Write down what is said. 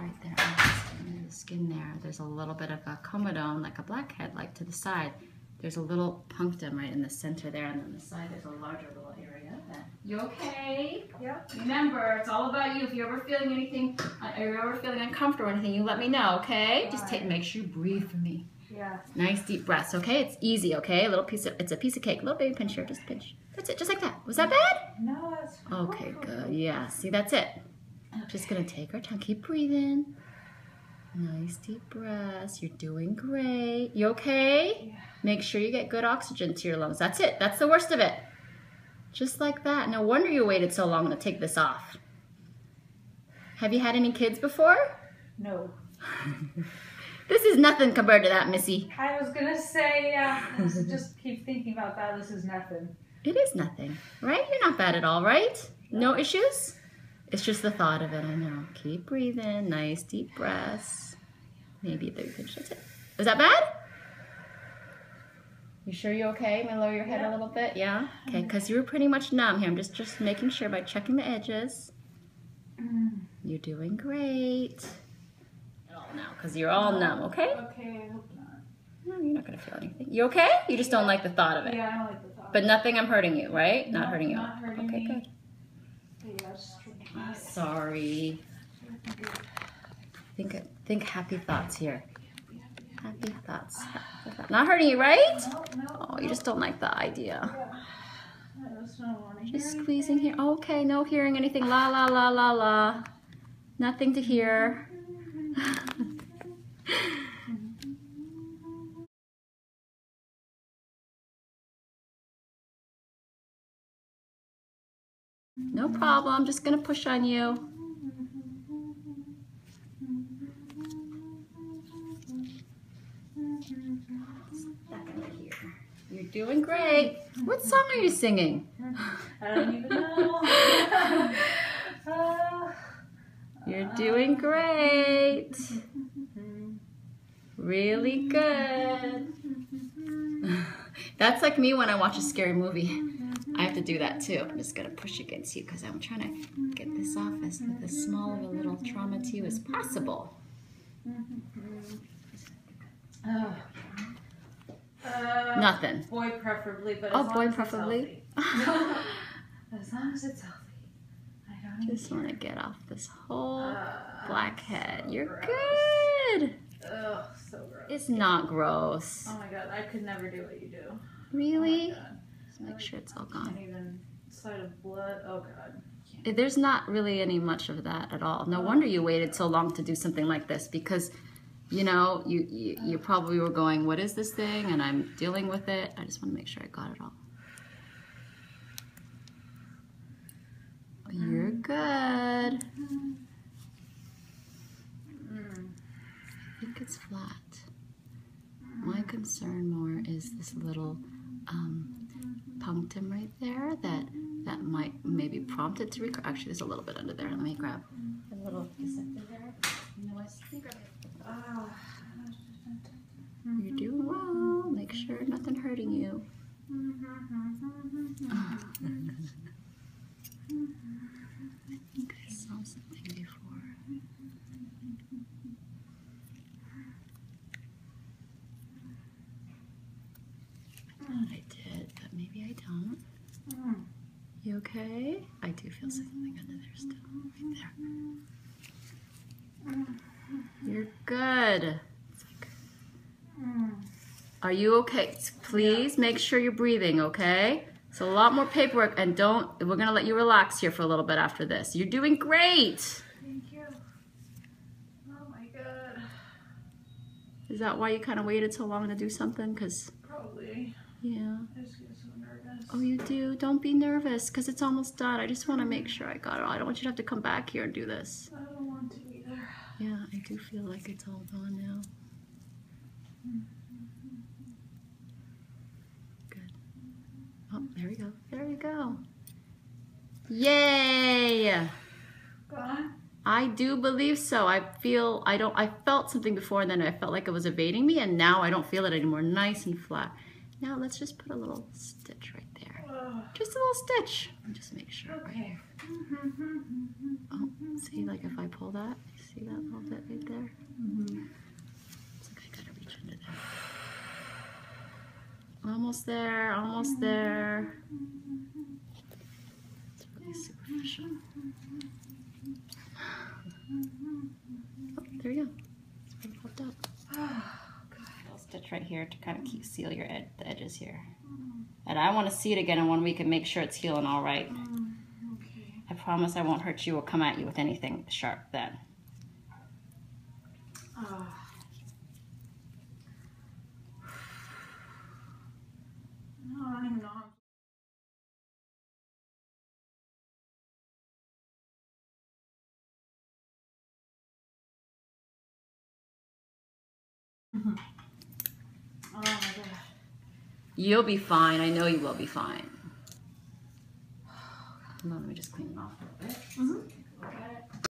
right there under the skin, under the skin there. There's a little bit of a comedone, like a blackhead, like to the side. There's a little punctum right in the center there, and then the side there's a larger little area. You okay? Yep. Remember, it's all about you. If you're ever feeling anything, uh, if you're ever feeling uncomfortable or anything, you let me know, okay? Just take, make sure you breathe for me. Yeah. Nice deep breaths, okay? It's easy, okay? A little piece of, it's a piece of cake. A little baby pinch here, just pinch. That's it, just like that. Was that bad? No, that's Okay, good. Yeah, see, that's it. Just gonna take our time. Keep breathing. Nice deep breaths. You're doing great. You okay? Yeah. Make sure you get good oxygen to your lungs. That's it. That's the worst of it. Just like that. No wonder you waited so long to take this off. Have you had any kids before? No. This is nothing compared to that, Missy. I was gonna say, yeah. just keep thinking about that. This is nothing. It is nothing, right? You're not bad at all, right? No issues? It's just the thought of it, I know. Keep breathing, nice deep breaths. Maybe a big pinch, that's it. Is that bad? You sure you're okay? I'm gonna lower your head a little bit, yeah? Okay, because you were pretty much numb here. I'm just, just making sure by checking the edges. Mm. You're doing great. All now, because you're all numb, okay? Okay, I hope not. No, you're not gonna feel anything. You okay? You just don't like the thought of it. Yeah, I don't like the thought. But nothing I'm hurting you, right? Not hurting you. not hurting okay, me. good. It- Sorry. Think think happy thoughts here. Happy thoughts. Not hurting you, right? Oh, you just don't like the idea. Just squeezing here. Okay, no hearing anything. La la la la la. Nothing to hear. No problem. I'm just gonna push on you. Back over here. You're doing great. What song are you singing? I don't even know. uh, You're doing great. Really good. That's like me when I watch a scary movie. I have to do that too. I'm just gonna push against you because I'm trying to get this off as with as small of a little trauma to you as possible. uh, uh, Nothing. Boy preferably, but Oh, long boy as preferably. as long as it's healthy. I don't Just want to get off this whole Uh, blackhead. so You're gross. good. Ugh, so gross. It's not gross. Oh my god, I could never do what you do. Really? Oh my god. Just make sure it's all gone. even of blood. Oh god. There's not really any much of that at all. No wonder you waited so long to do something like this because, you know, you, you, you probably were going, what is this thing? And I'm dealing with it. I just want to make sure I got it all. You're good. Mm. I think it's flat. My concern more is this little um, punctum right there that that might maybe prompt it to recur. Actually, there's a little bit under there. Let me grab a little there. You know what? Let me grab it. Ah. You're doing well. Make sure nothing hurting you. I think I saw something before. I thought I did, but maybe I don't. Mm. You okay? I do feel something oh under there still, right there. You're good. Like-. Are you okay? Please make sure you're breathing, okay? It's a lot more paperwork, and don't, we're gonna let you relax here for a little bit after this. You're doing great. Thank you. Oh my god. Is that why you kind of waited so long to do something? Because, Probably. yeah. I just get so nervous. Oh, you do? Don't be nervous, because it's almost done. I just want to make sure I got it all. I don't want you to have to come back here and do this. I don't want to either. Yeah, I do feel like it's all done now. Good. Oh, there we go. There we go. Yay! Gone? I do believe so. I feel I don't I felt something before and then I felt like it was evading me and now I don't feel it anymore. Nice and flat. Now let's just put a little stitch right there. Just a little stitch. Just make sure. Right Okay. here. Oh, see like if I pull that, see that little bit right there? Mhm. It's like I gotta reach into there. Almost there, almost there. It's really superficial. Oh, there you go. It's pretty popped up. Right here to kind of keep seal your ed- the edges here. And I want to see it again in one week and make sure it's healing all right. Oh, okay. I promise I won't hurt you or come at you with anything sharp then. Oh. No, I don't even You'll be fine. I know you will be fine. Oh, well, let me just clean it off mm-hmm. a little bit. Mm -hmm.